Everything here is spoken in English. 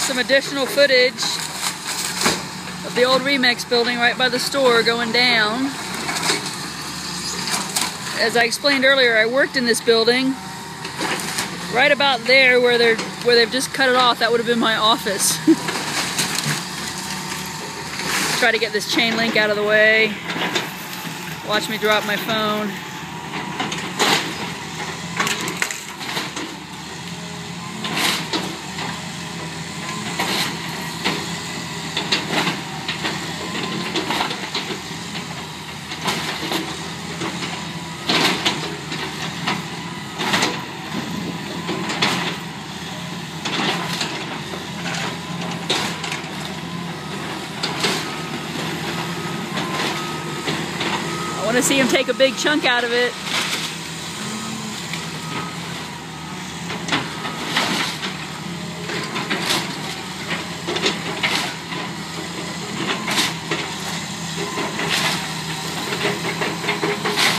some additional footage of the old Remix building right by the store going down. As I explained earlier, I worked in this building. Right about there where they're where they've just cut it off, that would have been my office. Try to get this chain link out of the way. Watch me drop my phone. Want to see him take a big chunk out of it.